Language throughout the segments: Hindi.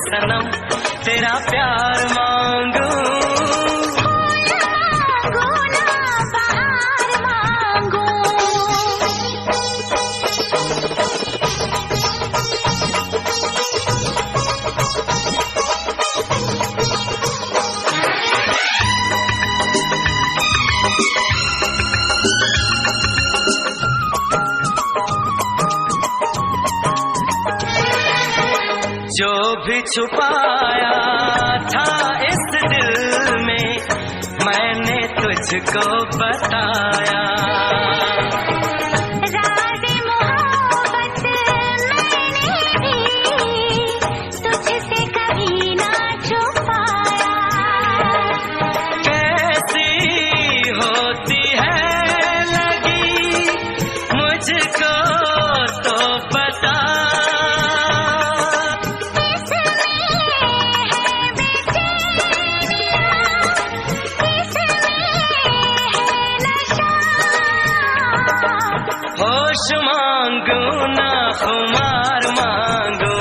सनम तेरा प्यार मांगू जो भी छुपाया था इस दिल में मैंने तुझको बताया। होश मांगू, ना खुमार मांगू।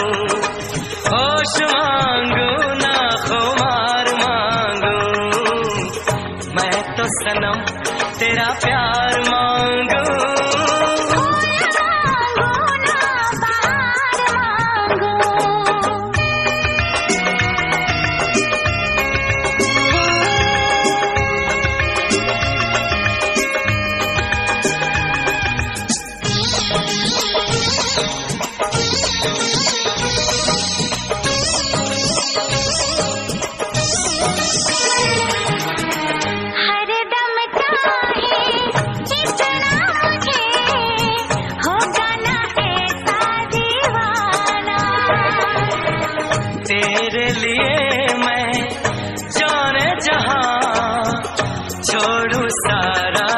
होश मांगू, ना खुमार मांगू। मैं तो सनम, तेरा प्यार मांगू। तेरे लिए मैं जाने जहाँ छोड़ू सारा